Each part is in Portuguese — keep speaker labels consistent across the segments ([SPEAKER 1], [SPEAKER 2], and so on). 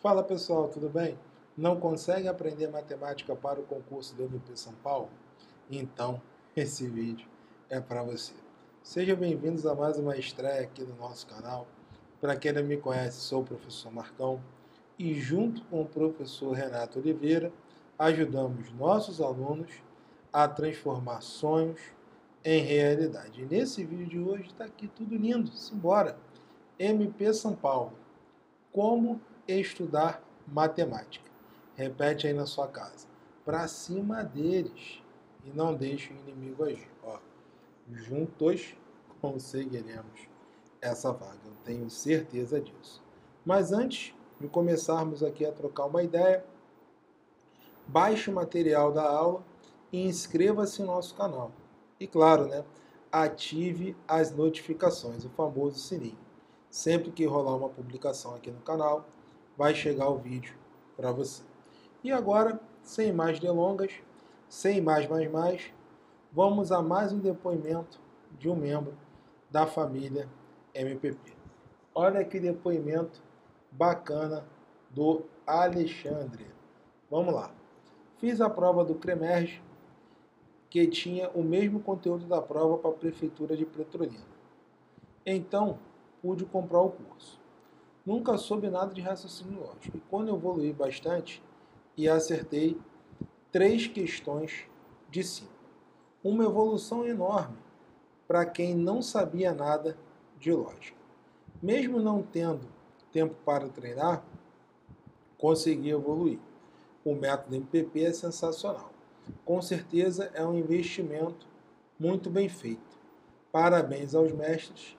[SPEAKER 1] Fala pessoal, tudo bem? Não consegue aprender matemática para o concurso do MP São Paulo? Então, esse vídeo é para você. Sejam bem-vindos a mais uma estreia aqui no nosso canal. Para quem não me conhece, sou o professor Marcão e junto com o professor Renato Oliveira, ajudamos nossos alunos a transformar sonhos em realidade. E nesse vídeo de hoje está aqui tudo lindo, simbora! MP São Paulo, como estudar matemática. Repete aí na sua casa. Para cima deles e não deixe o inimigo agir. Ó, juntos conseguiremos essa vaga. Eu tenho certeza disso. Mas antes de começarmos aqui a trocar uma ideia, baixe o material da aula e inscreva-se no nosso canal. E claro, né, ative as notificações, o famoso sininho. Sempre que rolar uma publicação aqui no canal, vai chegar o vídeo para você. E agora, sem mais delongas, sem mais mais mais, vamos a mais um depoimento de um membro da família MPP. Olha que depoimento bacana do Alexandre. Vamos lá. Fiz a prova do CREMERGE, que tinha o mesmo conteúdo da prova para a Prefeitura de Petrolina. Então, pude comprar o curso. Nunca soube nada de raciocínio lógico. E quando eu evoluí bastante e acertei três questões de cinco. Uma evolução enorme para quem não sabia nada de lógica. Mesmo não tendo tempo para treinar, consegui evoluir. O método MPP é sensacional. Com certeza é um investimento muito bem feito. Parabéns aos mestres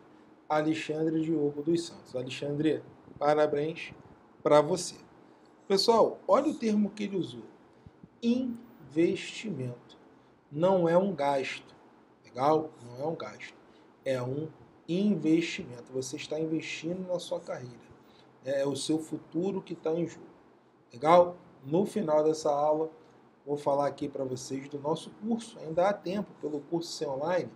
[SPEAKER 1] Alexandre Diogo dos Santos. Alexandre, parabéns para você. Pessoal, olha o termo que ele usou: investimento. Não é um gasto. Legal? Não é um gasto. É um investimento. Você está investindo na sua carreira. É o seu futuro que está em jogo. Legal? No final dessa aula, vou falar aqui para vocês do nosso curso. Ainda há tempo pelo curso ser online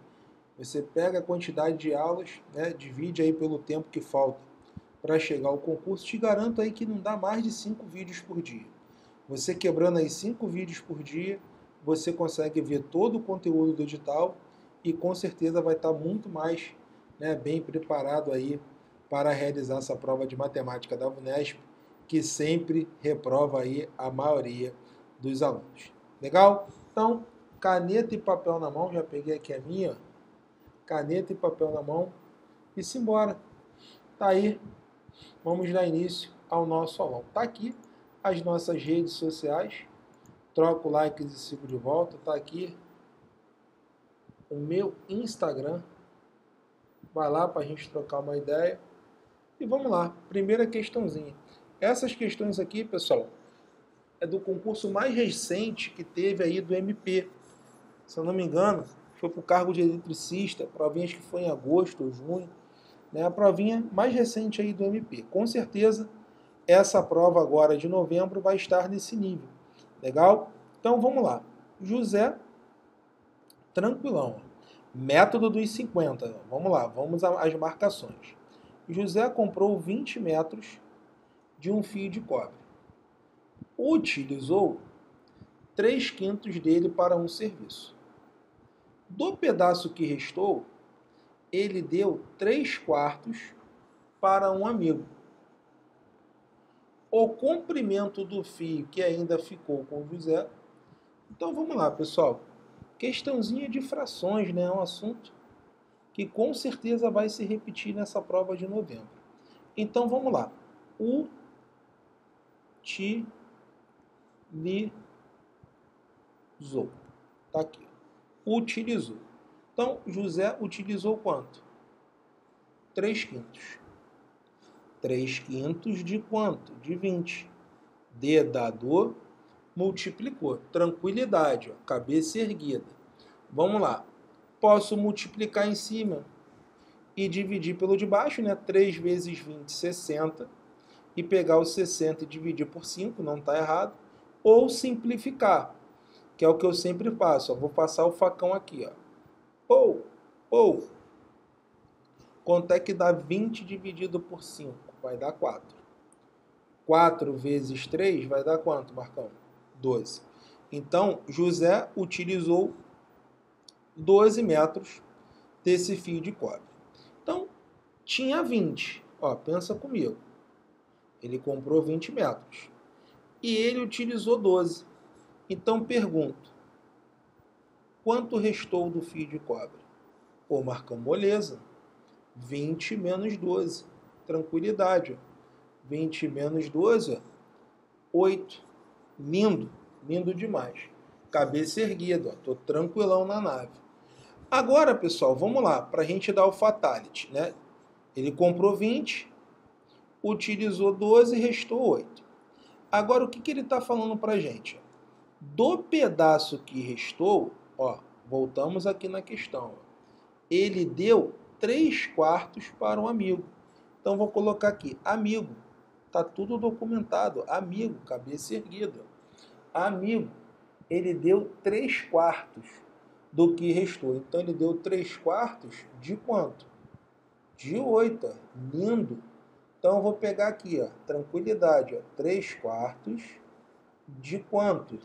[SPEAKER 1] você pega a quantidade de aulas, né, divide aí pelo tempo que falta para chegar ao concurso. Te garanto aí que não dá mais de 5 vídeos por dia. Você quebrando aí 5 vídeos por dia, você consegue ver todo o conteúdo do edital e com certeza vai estar muito mais né, bem preparado aí para realizar essa prova de matemática da Unesp, que sempre reprova aí a maioria dos alunos. Legal? Então, caneta e papel na mão, já peguei aqui a minha, caneta e papel na mão e simbora. Tá aí, vamos dar início ao nosso aulão. Tá aqui as nossas redes sociais, troco likes e sigo de volta. Tá aqui o meu Instagram. Vai lá para a gente trocar uma ideia. E vamos lá, primeira questãozinha. Essas questões aqui, pessoal, é do concurso mais recente que teve aí do MP. Se eu não me engano, foi para o cargo de eletricista, provinha que foi em agosto ou junho, né, a provinha mais recente aí do MP. Com certeza, essa prova agora de novembro vai estar nesse nível. Legal? Então vamos lá. José, tranquilão. Método dos 50. Vamos lá, vamos às marcações. José comprou 20 metros de um fio de cobre. Utilizou 3 quintos dele para um serviço. Do pedaço que restou, ele deu três quartos para um amigo. O comprimento do fio que ainda ficou com José. Então vamos lá, pessoal. Questãozinha de frações, né? É um assunto que com certeza vai se repetir nessa prova de novembro. Então vamos lá. Utilizou. Tá aqui utilizou. Então, José utilizou quanto? 3 quintos. 3 quintos de quanto? De 20. Dedador multiplicou. Tranquilidade, ó, cabeça erguida. Vamos lá. Posso multiplicar em cima e dividir pelo de baixo, né? 3 vezes 20, 60. E pegar o 60 e dividir por 5, não está errado. Ou simplificar que é o que eu sempre faço. Ó. Vou passar o facão aqui. Ó. Ou, ou. Quanto é que dá 20 dividido por 5? Vai dar 4. 4 vezes 3 vai dar quanto, Marcão? 12. Então, José utilizou 12 metros desse fio de cobre. Então, tinha 20. Ó, pensa comigo. Ele comprou 20 metros. E ele utilizou 12. Então, pergunto. Quanto restou do fio de cobre? Pô, Marcão, moleza. 20 menos 12. Tranquilidade. 20 menos 12, 8. Lindo. Lindo demais. Cabeça erguida, ó. Tô tranquilão na nave. Agora, pessoal, vamos lá, para a gente dar o fatality, né? Ele comprou 20, utilizou 12 e restou 8. Agora, o que, que ele está falando para a gente? Do pedaço que restou, ó, voltamos aqui na questão. Ele deu 3 quartos para um amigo. Então, vou colocar aqui, amigo. Está tudo documentado. Amigo, cabeça erguida. Amigo, ele deu 3 quartos do que restou. Então, ele deu 3 quartos de quanto? De 8. Lindo. Então, vou pegar aqui, ó, tranquilidade, ó, 3 quartos de quanto?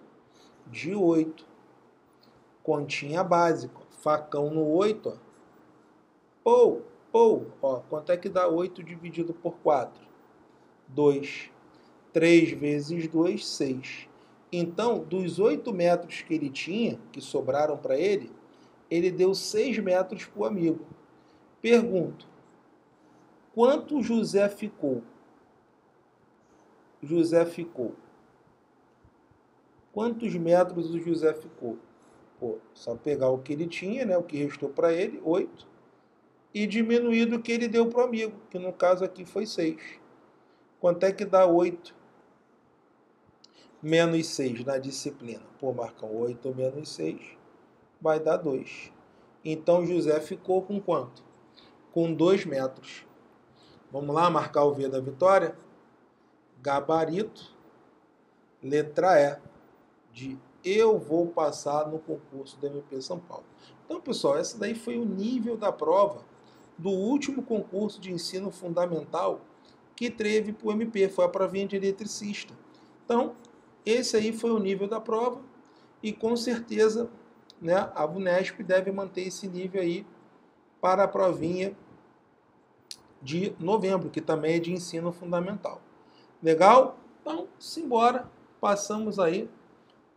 [SPEAKER 1] De 8. Continha básica. Facão no 8, ó. Pou, pou, ó, quanto é que dá 8 dividido por 4? 2. 3 vezes 2, 6. Então, dos 8 metros que ele tinha, que sobraram para ele, ele deu 6 metros para o amigo. Pergunto, quanto José ficou? José ficou. Quantos metros o José ficou? Pô, só pegar o que ele tinha, né, o que restou para ele, 8, e diminuir do que ele deu para o amigo, que no caso aqui foi 6. Quanto é que dá 8 menos 6 na disciplina. Pô, Marcão, 8 menos 6 vai dar 2. Então José ficou com quanto? Com 2 metros. Vamos lá marcar o V da vitória? Gabarito, letra E, de eu vou passar no concurso do MP São Paulo. Então, pessoal, essa daí foi o nível da prova do último concurso de ensino fundamental que teve para o MP, foi a provinha de eletricista. Então, esse aí foi o nível da prova e com certeza né, a Unesp deve manter esse nível aí para a provinha de novembro, que também é de ensino fundamental. Legal? Então, simbora. Passamos aí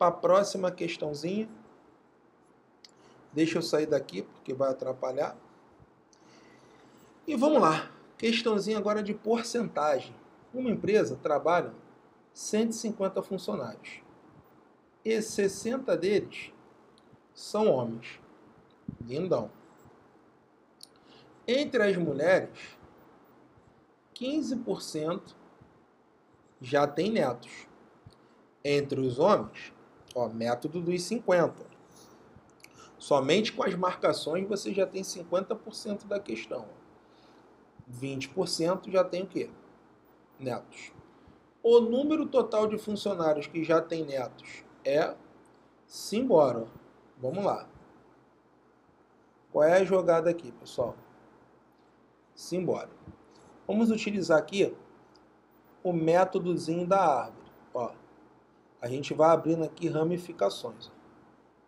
[SPEAKER 1] para a próxima questãozinha. Deixa eu sair daqui porque vai atrapalhar. E vamos lá. Questãozinha agora de porcentagem. Uma empresa trabalha 150 funcionários. E 60 deles são homens. Lindão. Entre as mulheres, 15% já tem netos. Entre os homens, ó, método dos 50. Somente com as marcações você já tem 50% da questão. 20% já tem o quê? Netos. O número total de funcionários que já tem netos é simbora. Vamos lá. Qual é a jogada aqui, pessoal? Simbora. Vamos utilizar aqui o métodozinho da árvore. A gente vai abrindo aqui ramificações.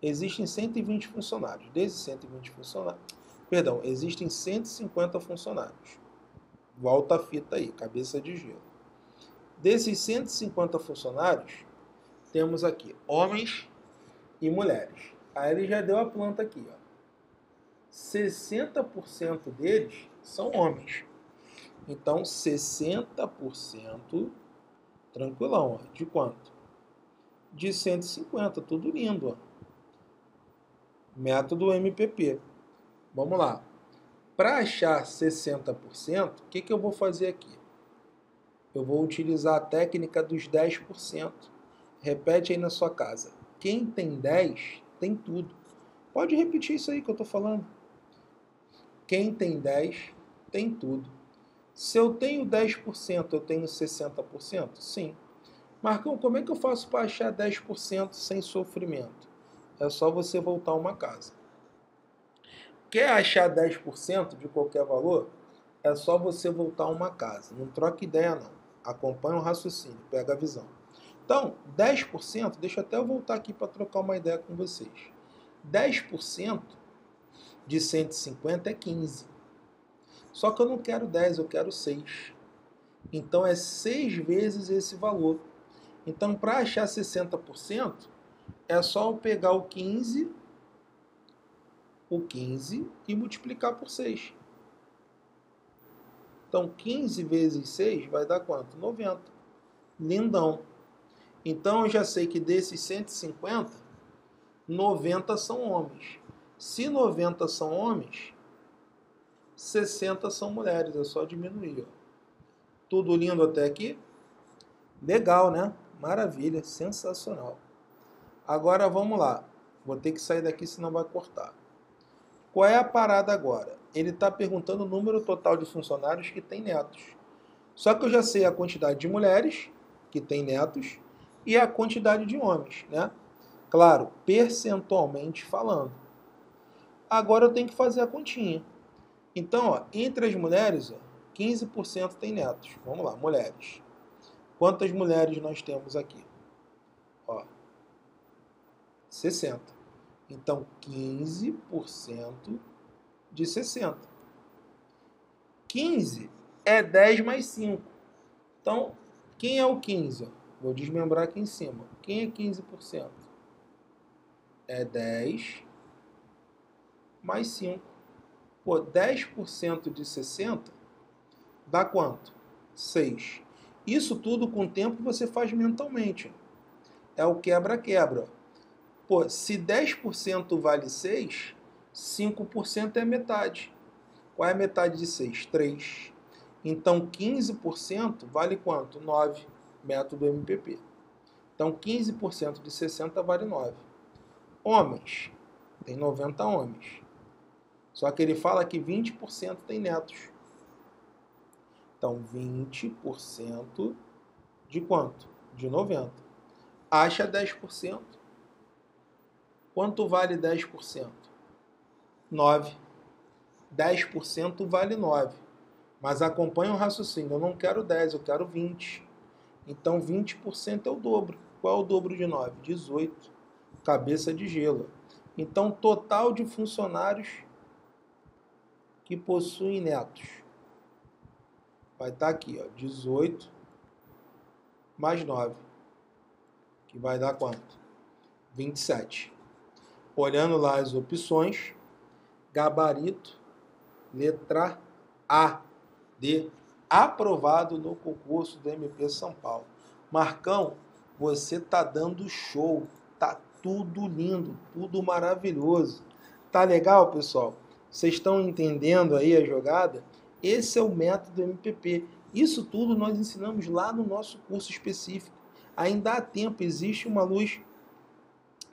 [SPEAKER 1] Existem 120 funcionários. Desses 120 funcionários, perdão, existem 150 funcionários. Volta a fita aí, cabeça de gelo. Desses 150 funcionários, temos aqui homens e mulheres. Aí ele já deu a planta aqui. Ó. 60% deles são homens. Então, 60% tranquilão. Ó. De quanto? De 150. Tudo lindo. Ó. Método MPP. Vamos lá. Para achar 60%, o que, que eu vou fazer aqui? eu vou utilizar a técnica dos 10%. Repete aí na sua casa. Quem tem 10 tem tudo. Pode repetir isso aí que eu estou falando. Quem tem 10 tem tudo. Se eu tenho 10%, eu tenho 60%? Sim. Marcão, como é que eu faço para achar 10% sem sofrimento? É só você voltar uma casa. Quer achar 10% de qualquer valor? É só você voltar uma casa. Não troque ideia, não. acompanha o raciocínio, pega a visão. Então, 10%, deixa eu até voltar aqui para trocar uma ideia com vocês. 10% de 150 é 15. Só que eu não quero 10, eu quero 6. Então é 6 vezes esse valor. Então, para achar 60%, é só eu pegar o 15, o 15 e multiplicar por 6. Então, 15 vezes 6 vai dar quanto? 90. Lindão. Então, eu já sei que desses 150, 90 são homens. Se 90 são homens, 60 são mulheres. É só diminuir. Ó. Tudo lindo até aqui? Legal, né? Maravilha, sensacional. Agora vamos lá. Vou ter que sair daqui, senão vai cortar. Qual é a parada agora? Ele está perguntando o número total de funcionários que tem netos. Só que eu já sei a quantidade de mulheres que têm netos e a quantidade de homens, né? Claro, percentualmente falando. Agora eu tenho que fazer a continha. Então, ó, entre as mulheres, ó, 15% tem netos. Vamos lá, mulheres. Quantas mulheres nós temos aqui? Ó, 60. Então, 15% de 60. 15 é 10 mais 5. Então, quem é o 15? Vou desmembrar aqui em cima. Quem é 15%? É 10 mais 5. Pô, 10% de 60 dá quanto? 6. Isso tudo com o tempo você faz mentalmente. É o quebra-quebra. Pô, se 10% vale 6, 5% é metade. Qual é a metade de 6? 3. Então 15% vale quanto? 9, método MPP. Então 15% de 60 vale 9. Homens, tem 90 homens. Só que ele fala que 20% tem netos. Então, 20% de quanto? De 90. Acha 10%. Quanto vale 10%? 9. 10% vale 9. Mas acompanha o raciocínio. Eu não quero 10, eu quero 20. Então 20% é o dobro. Qual é o dobro de 9? 18. Cabeça de gelo. Então, total de funcionários que possuem netos vai estar tá aqui, ó, 18 mais 9, que vai dar quanto? 27. Olhando lá as opções, gabarito, letra A, de aprovado no concurso do MP São Paulo. Marcão, você tá dando show, tá tudo lindo, tudo maravilhoso. Tá legal, pessoal? Vocês estão entendendo aí a jogada? Esse é o método MPP. Isso tudo nós ensinamos lá no nosso curso específico. Ainda há tempo, existe uma luz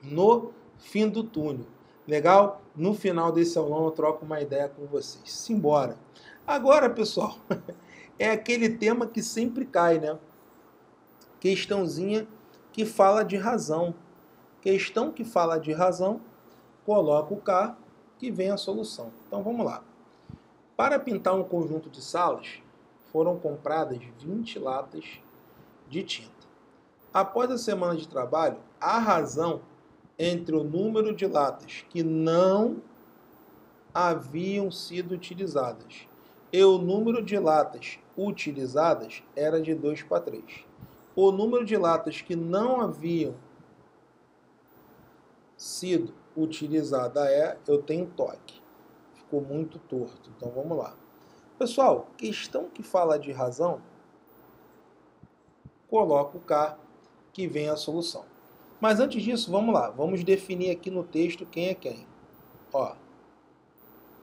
[SPEAKER 1] no fim do túnel. Legal? No final desse aulão eu troco uma ideia com vocês. Simbora. Agora, pessoal, é aquele tema que sempre cai, né? Questãozinha que fala de razão. Questão que fala de razão, coloca o K que vem a solução. Então vamos lá. Para pintar um conjunto de salas, foram compradas 20 latas de tinta. Após a semana de trabalho, a razão entre o número de latas que não haviam sido utilizadas e o número de latas utilizadas era de 2 para 3. O número de latas que não haviam sido utilizada é, eu tenho toque ficou muito torto. Então vamos lá. Pessoal, questão que fala de razão, coloca o K que vem a solução. Mas antes disso, vamos lá. Vamos definir aqui no texto quem é quem. Ó,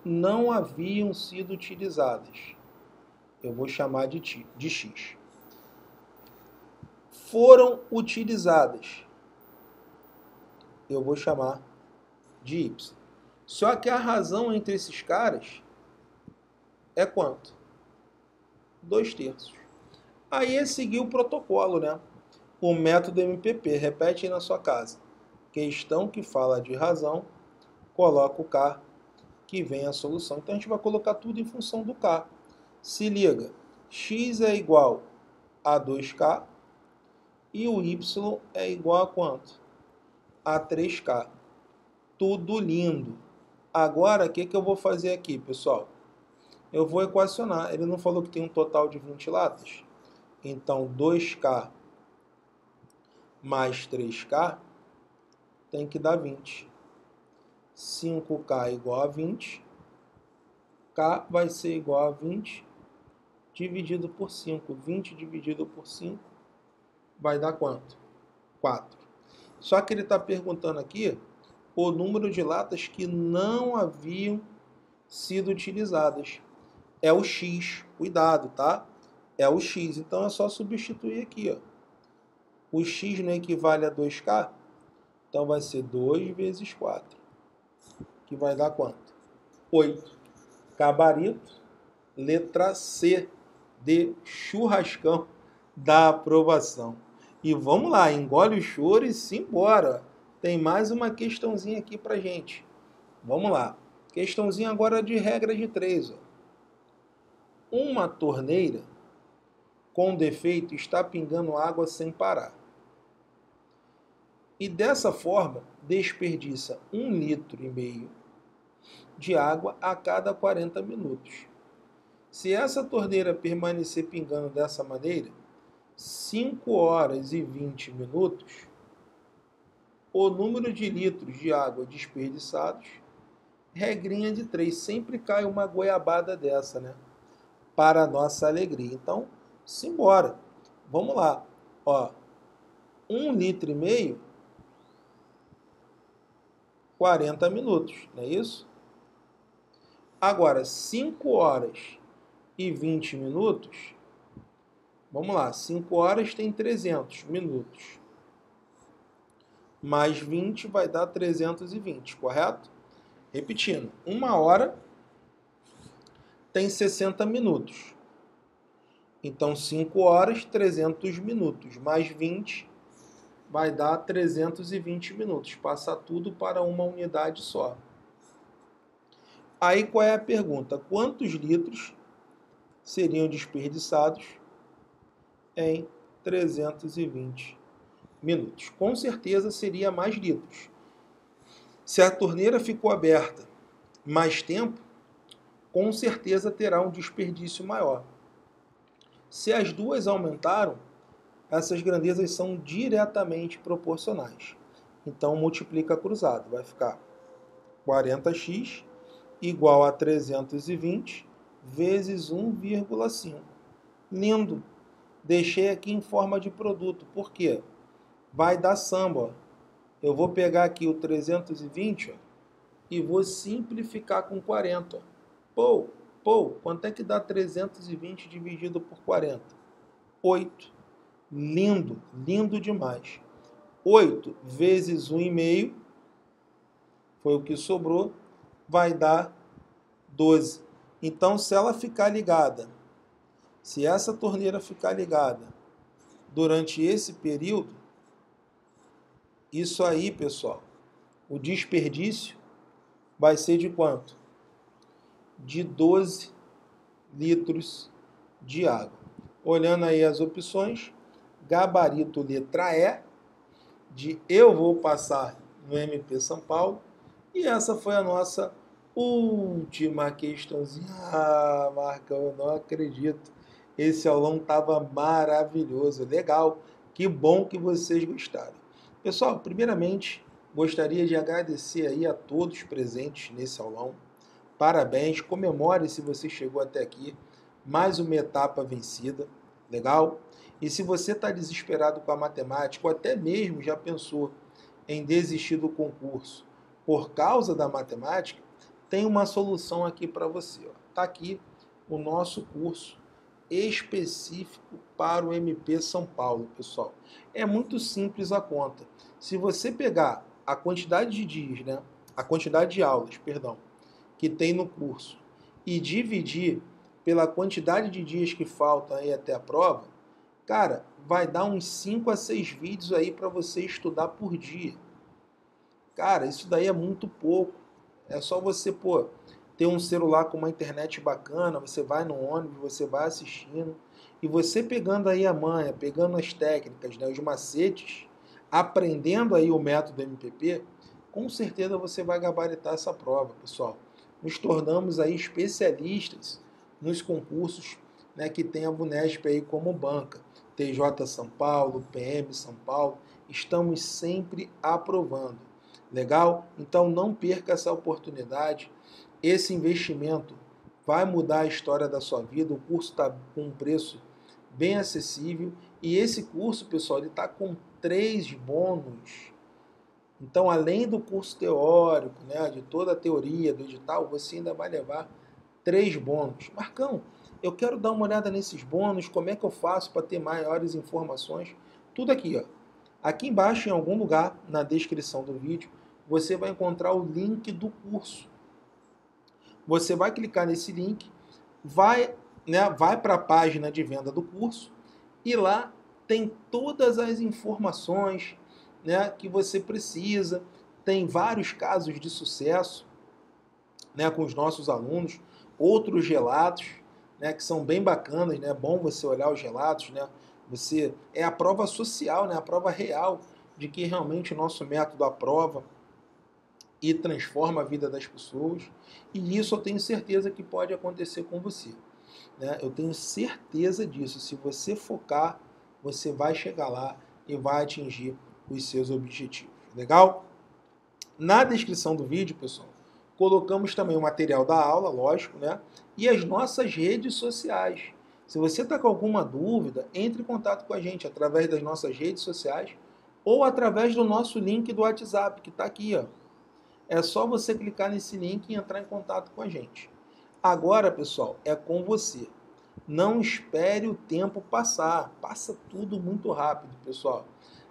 [SPEAKER 1] não haviam sido utilizadas. Eu vou chamar de, de X. Foram utilizadas. Eu vou chamar de Y. Só que a razão entre esses caras é quanto? Dois terços. Aí é seguir o protocolo, né? O método MPP. Repete aí na sua casa. Questão que fala de razão, coloca o K, que vem a solução. Então a gente vai colocar tudo em função do K. Se liga, x é igual a 2K e o Y é igual a quanto? A 3K. Tudo lindo. Agora, o que, que eu vou fazer aqui, pessoal? Eu vou equacionar. Ele não falou que tem um total de 20 latas? Então, 2K mais 3K tem que dar 20. 5K igual a 20. K vai ser igual a 20 dividido por 5. 20 dividido por 5 vai dar quanto? 4. Só que ele está perguntando aqui o número de latas que não haviam sido utilizadas. É o X. Cuidado, tá? É o X. Então é só substituir aqui. Ó. O X não equivale a 2K? Então vai ser 2 vezes 4. Que vai dar quanto? 8. Gabarito. Letra C de churrascão da aprovação. E vamos lá, engole o choro e simbora. Tem mais uma questãozinha aqui pra gente. Vamos lá. Questãozinha agora de regra de três. Ó. Uma torneira com defeito está pingando água sem parar. E dessa forma desperdiça um litro e meio de água a cada 40 minutos. Se essa torneira permanecer pingando dessa maneira, 5 horas e 20 minutos, o número de litros de água desperdiçados, regrinha de 3, sempre cai uma goiabada dessa, né? Para nossa alegria. Então, simbora. Vamos lá. Ó, um litro e meio, 40 minutos, não é isso? Agora, 5 horas e 20 minutos, vamos lá, 5 horas tem 300 minutos. Mais 20 vai dar 320, correto? Repetindo, uma hora tem 60 minutos. Então, 5 horas, 300 minutos, mais 20 vai dar 320 minutos. Passa tudo para uma unidade só. Aí qual é a pergunta? Quantos litros seriam desperdiçados em 320 minutos. Com certeza seria mais litros. Se a torneira ficou aberta mais tempo, com certeza terá um desperdício maior. Se as duas aumentaram, essas grandezas são diretamente proporcionais. Então multiplica cruzado, vai ficar 40x igual a 320 vezes 1,5. Lindo. Deixei aqui em forma de produto. Por quê? Vai dar samba. Eu vou pegar aqui o 320 ó, e vou simplificar com 40. Ó. Pô, pô, quanto é que dá 320 dividido por 40? 8. Lindo, lindo demais. 8 vezes 1,5 foi o que sobrou, vai dar 12. Então, se ela ficar ligada, se essa torneira ficar ligada durante esse período, isso aí, pessoal, o desperdício vai ser de quanto? De 12 litros de água. Olhando aí as opções, gabarito letra E, de eu vou passar no MP São Paulo, e essa foi a nossa Última questãozinha. Ah, Marcão, eu não acredito. Esse aulão estava maravilhoso, legal. Que bom que vocês gostaram. Pessoal, primeiramente, gostaria de agradecer aí a todos presentes nesse aulão. Parabéns, comemore se você chegou até aqui. Mais uma etapa vencida, legal? E se você está desesperado com a matemática, ou até mesmo já pensou em desistir do concurso por causa da matemática, tem uma solução aqui para você. Está aqui o nosso curso específico para o MP São Paulo, pessoal. É muito simples a conta. Se você pegar a quantidade de dias, né, a quantidade de aulas, perdão, que tem no curso e dividir pela quantidade de dias que faltam aí até a prova, cara, vai dar uns 5 a 6 vídeos aí para você estudar por dia. Cara, isso daí é muito pouco. É só você, pô, ter um celular com uma internet bacana, você vai no ônibus, você vai assistindo, e você pegando aí a manha, pegando as técnicas, né, os macetes, aprendendo aí o método MPP, com certeza você vai gabaritar essa prova, pessoal. Nos tornamos aí especialistas nos concursos né, que tem a Bunesp aí como banca. TJ São Paulo, PM São Paulo, estamos sempre aprovando. Legal? Então não perca essa oportunidade. Esse investimento vai mudar a história da sua vida. O curso está com um preço bem acessível e esse curso, pessoal, ele está com três bônus. Então, além do curso teórico, né, de toda a teoria do edital, você ainda vai levar três bônus. Marcão, eu quero dar uma olhada nesses bônus, como é que eu faço para ter maiores informações? Tudo aqui, ó. Aqui embaixo, em algum lugar, na descrição do vídeo, você vai encontrar o link do curso. Você vai clicar nesse link, vai, né, vai para a página de venda do curso e lá tem todas as informações né, que você precisa. Tem vários casos de sucesso né, com os nossos alunos, outros relatos né, que são bem bacanas. Né, é bom você olhar os relatos. Né, você É a prova social, né, a prova real de que realmente o nosso método aprova e transforma a vida das pessoas. E isso eu tenho certeza que pode acontecer com você. Né? Eu tenho certeza disso. Se você focar, você vai chegar lá e vai atingir os seus objetivos. Legal? Na descrição do vídeo, pessoal, colocamos também o material da aula, lógico, né? E as nossas redes sociais. Se você está com alguma dúvida, entre em contato com a gente através das nossas redes sociais ou através do nosso link do WhatsApp, que está aqui, ó. É só você clicar nesse link e entrar em contato com a gente. Agora, pessoal, é com você. Não espere o tempo passar. Passa tudo muito rápido, pessoal.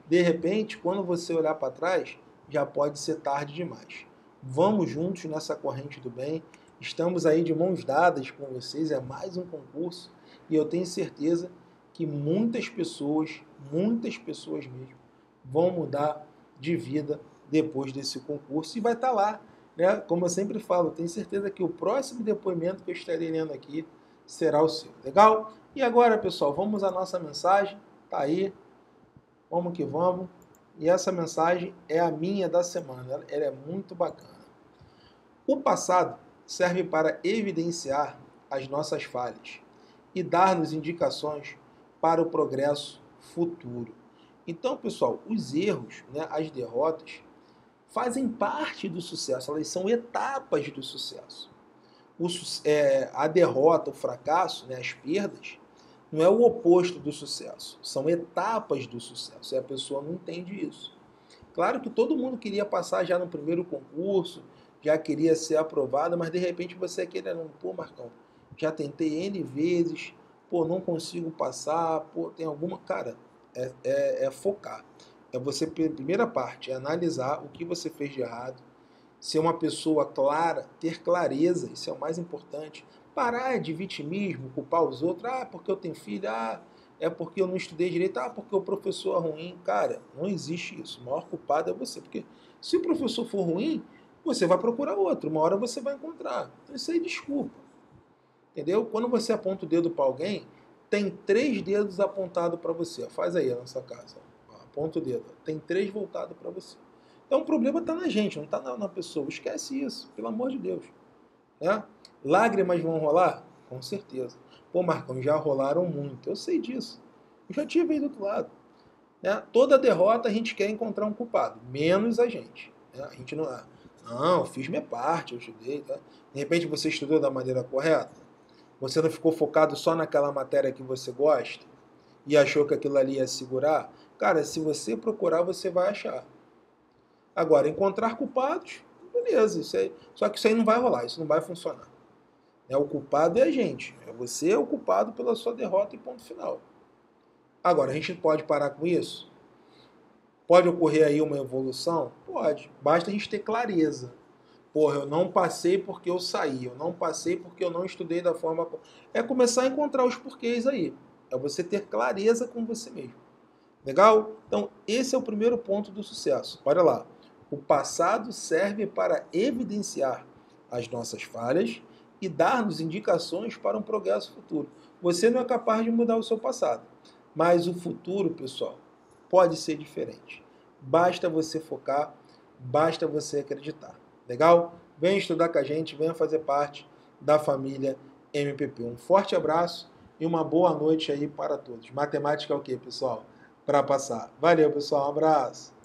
[SPEAKER 1] De repente, quando você olhar para trás, já pode ser tarde demais. Vamos juntos nessa corrente do bem. Estamos aí de mãos dadas com vocês. É mais um concurso e eu tenho certeza que muitas pessoas, muitas pessoas mesmo, vão mudar de vida depois desse concurso e vai estar tá lá. Né? Como eu sempre falo, tenho certeza que o próximo depoimento que eu estarei lendo aqui será o seu. Legal? E agora, pessoal, vamos à nossa mensagem. Tá aí. Vamos que vamos. E essa mensagem é a minha da semana. Ela é muito bacana. O passado serve para evidenciar as nossas falhas e dar-nos indicações para o progresso futuro. Então, pessoal, os erros, né, as derrotas, fazem parte do sucesso, elas são etapas do sucesso. O, é, a derrota, o fracasso, né, as perdas, não é o oposto do sucesso, são etapas do sucesso, e a pessoa não entende isso. Claro que todo mundo queria passar já no primeiro concurso, já queria ser aprovado, mas de repente você é querendo, pô, Marcão, já tentei N vezes, pô, não consigo passar, pô, tem alguma. Cara, é, é, é focar é você, primeira parte, é analisar o que você fez de errado, ser uma pessoa clara, ter clareza, isso é o mais importante. Parar de vitimismo, culpar os outros, ah, porque eu tenho filho, ah, é porque eu não estudei direito, ah, porque o professor é ruim. Cara, não existe isso. O maior culpado é você, porque se o professor for ruim, você vai procurar outro, uma hora você vai encontrar. Então isso aí desculpa. Entendeu? Quando você aponta o dedo para alguém, tem três dedos apontados para você. Faz aí na sua casa aponta o dedo. Tem três voltados para você. Então o problema está na gente, não está na, na, pessoa. Esquece isso, pelo amor de Deus. Né? Lágrimas vão rolar? Com certeza. Pô, Marcão, já rolaram muito. Eu sei disso. Eu já tive aí do outro lado. Né? Toda derrota a gente quer encontrar um culpado, menos a gente. Né? A gente não. Ah, não, fiz minha parte, eu estudei. Tá? De repente você estudou da maneira correta? Você não ficou focado só naquela matéria que você gosta e achou que aquilo ali ia segurar? Cara, se você procurar, você vai achar. Agora, encontrar culpados, beleza. Isso aí, só que isso aí não vai rolar, isso não vai funcionar. É, o culpado é a gente. É você é o culpado pela sua derrota e ponto final. Agora, a gente pode parar com isso? Pode ocorrer aí uma evolução? Pode. Basta a gente ter clareza. Porra, eu não passei porque eu saí. Eu não passei porque eu não estudei da forma. É começar a encontrar os porquês aí. É você ter clareza com você mesmo. Legal? Então, esse é o primeiro ponto do sucesso. Olha lá. O passado serve para evidenciar as nossas falhas e dar-nos indicações para um progresso futuro. Você não é capaz de mudar o seu passado, mas o futuro, pessoal, pode ser diferente. Basta você focar, basta você acreditar. Legal? Venha estudar com a gente, venha fazer parte da família MPP. Um forte abraço e uma boa noite aí para todos. Matemática é o que, pessoal? Para passar. Valeu, pessoal. Um abraço.